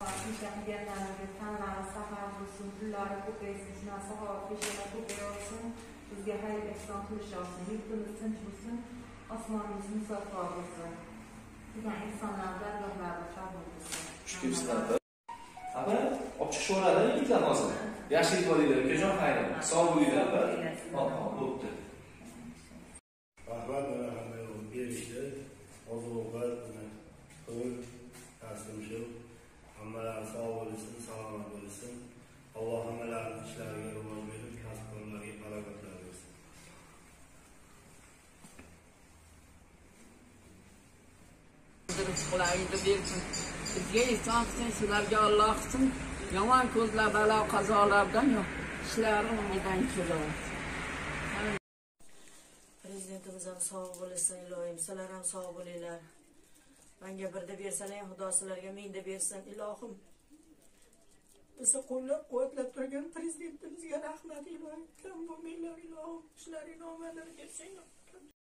Ishlab qilganlarga tanlari safar bo'lsin, pullari ko'paysin, shunaqa saxovat peshalar ko'payaversin, bizga xayr ehson yurtimiz tinch bo'lsin, osmonimiz musaffo bo'lsin. Degan insonlar dargohlarida qabul bo'lsin. Tushib kelishdi apa olib chiqishaveradi yigitlar hozir yaxshilik bo'linglar ukajon xayri sog' bo'linglar apa bo'pti rahmat mana qanday berishdi oziq ovqat qulaylikni bersin. Bizga inson qilsin shularga olloh qilsin. Yomon ko'zlar balo qazolardan ishlari umidan kelaversin prezidentimiz ham sog' bo'lsin ilohim. Sizlar ham sog' bo'linglar. Manga birda bersalar ham xudo sizlarga mingda bersin ilohim. Bizni qo'llab quvvatlab turgan prezidentimizga rahmat ilohim kam bo'lmanglar ilohim. Ishlaringni omadini bersanglar